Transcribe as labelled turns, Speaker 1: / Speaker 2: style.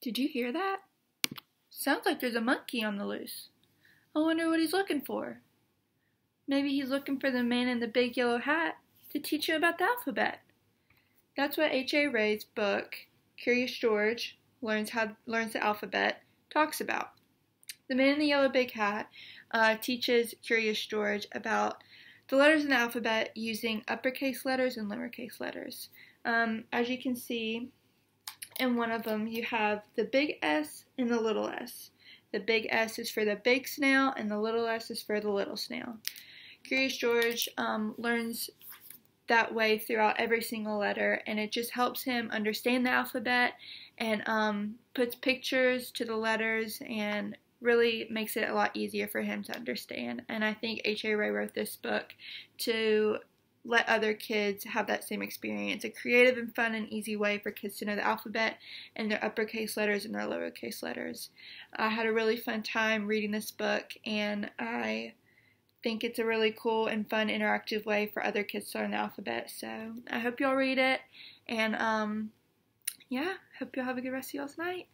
Speaker 1: Did you hear that? Sounds like there's a monkey on the loose. I wonder what he's looking for. Maybe he's looking for the man in the big yellow hat to teach you about the alphabet. That's what H.A. Rey's book, Curious George, learns how learns the alphabet, talks about. The man in the yellow big hat uh, teaches Curious George about the letters in the alphabet using uppercase letters and lowercase letters. Um, as you can see, in one of them you have the big S and the little s. The big S is for the big snail, and the little s is for the little snail. Curious George um, learns that way throughout every single letter, and it just helps him understand the alphabet and um, puts pictures to the letters and really makes it a lot easier for him to understand. And I think H.A. Rey wrote this book to let other kids have that same experience. A creative and fun and easy way for kids to know the alphabet and their uppercase letters and their lowercase letters. I had a really fun time reading this book, and I think it's a really cool and fun interactive way for other kids to learn the alphabet. So I hope y'all read it, and um, yeah, hope y'all have a good rest of y'all's night.